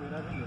मेरा भी